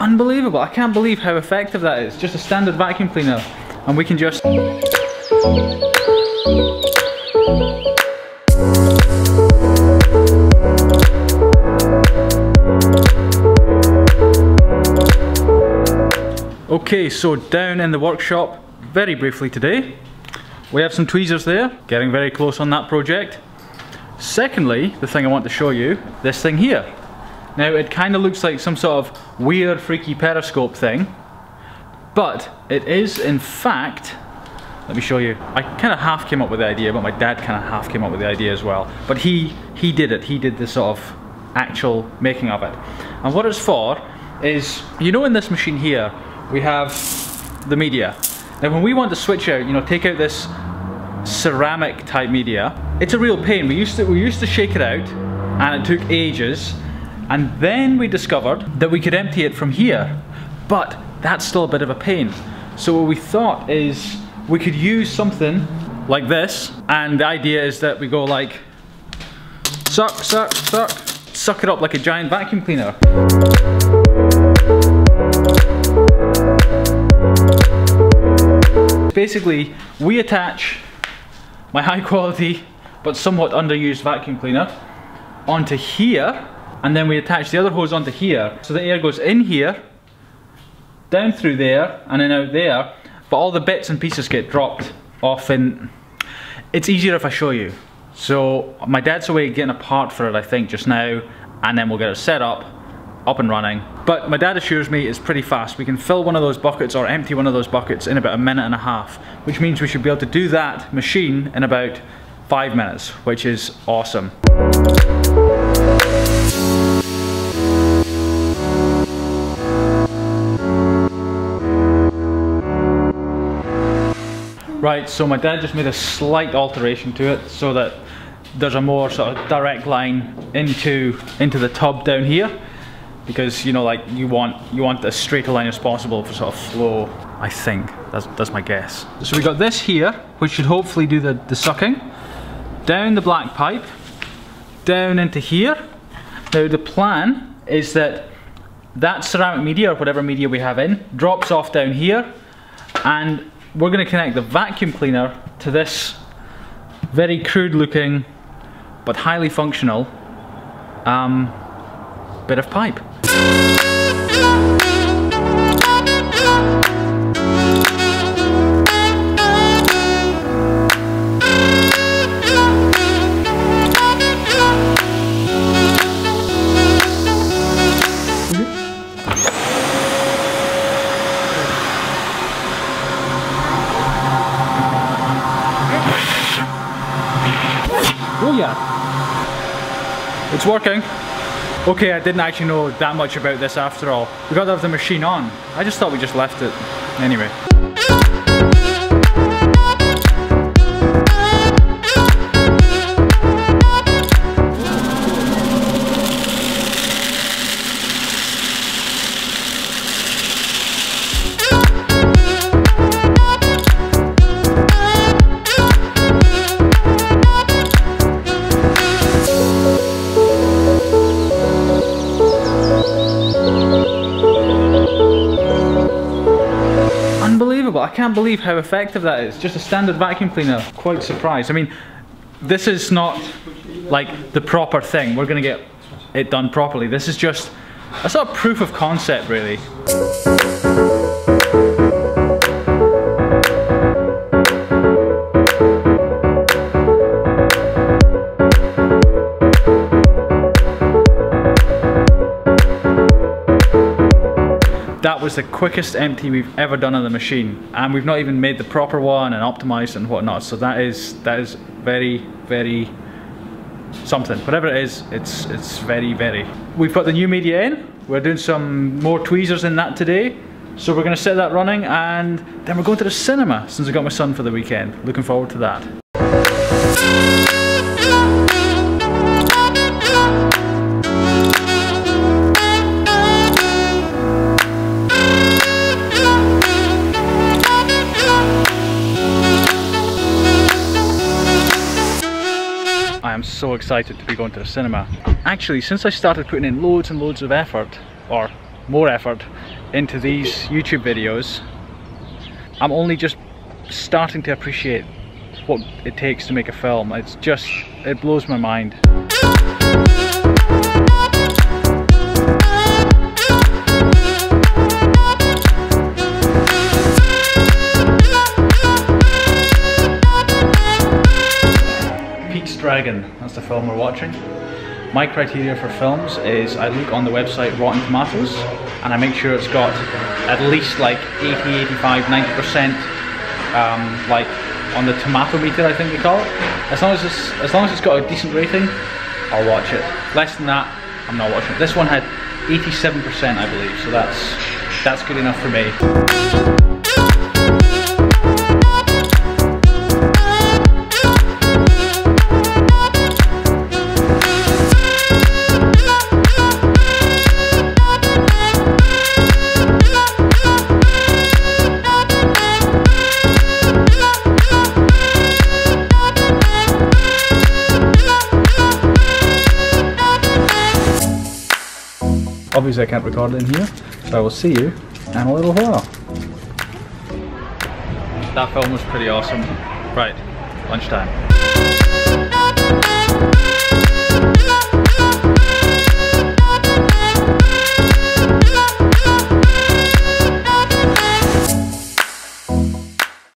Unbelievable. I can't believe how effective that is. Just a standard vacuum cleaner. And we can just... Okay, so down in the workshop, very briefly today, we have some tweezers there, getting very close on that project. Secondly, the thing I want to show you, this thing here. Now it kind of looks like some sort of weird freaky periscope thing, but it is in fact, let me show you. I kind of half came up with the idea, but my dad kind of half came up with the idea as well. But he, he did it, he did the sort of actual making of it. And what it's for is, you know in this machine here, we have the media. Now when we want to switch out, you know, take out this ceramic type media, it's a real pain. We used to, we used to shake it out and it took ages and then we discovered that we could empty it from here, but that's still a bit of a pain. So what we thought is we could use something like this and the idea is that we go like suck, suck, suck, suck it up like a giant vacuum cleaner. Basically, we attach my high quality but somewhat underused vacuum cleaner onto here and then we attach the other hose onto here so the air goes in here down through there and then out there but all the bits and pieces get dropped off and it's easier if I show you so my dad's away getting a part for it I think just now and then we'll get it set up up and running. But my dad assures me it's pretty fast. We can fill one of those buckets or empty one of those buckets in about a minute and a half, which means we should be able to do that machine in about five minutes, which is awesome. Right, so my dad just made a slight alteration to it so that there's a more sort of direct line into into the tub down here. Because you know like you want you want as straight a line as possible for sort of flow I think. That's, that's my guess. So we got this here which should hopefully do the, the sucking. Down the black pipe. Down into here. Now the plan is that that ceramic media or whatever media we have in drops off down here and we're going to connect the vacuum cleaner to this very crude looking but highly functional um, bit of pipe. Oh yeah. It's working. Okay, I didn't actually know that much about this after all. We got to have the machine on. I just thought we just left it. Anyway. Can't believe how effective that is. Just a standard vacuum cleaner. Quite surprised. I mean, this is not like the proper thing. We're gonna get it done properly. This is just a sort of proof of concept really. Was the quickest empty we've ever done on the machine and we've not even made the proper one and optimized and whatnot. So that is that is very very something. Whatever it is it's it's very very. We've put the new media in. We're doing some more tweezers in that today. So we're going to set that running and then we're going to the cinema since I got my son for the weekend. Looking forward to that excited to be going to the cinema. Actually, since I started putting in loads and loads of effort, or more effort into these YouTube videos, I'm only just starting to appreciate what it takes to make a film. It's just, it blows my mind. Dragon, that's the film we're watching. My criteria for films is I look on the website Rotten Tomatoes and I make sure it's got at least like 80, 85, 90% um, like on the tomato meter I think they call it. As long as it's as long as it's got a decent rating, I'll watch it. Less than that, I'm not watching it. This one had 87% I believe, so that's that's good enough for me. Obviously I can't record it in here, so I will see you in a little while. That film was pretty awesome. Right, lunchtime.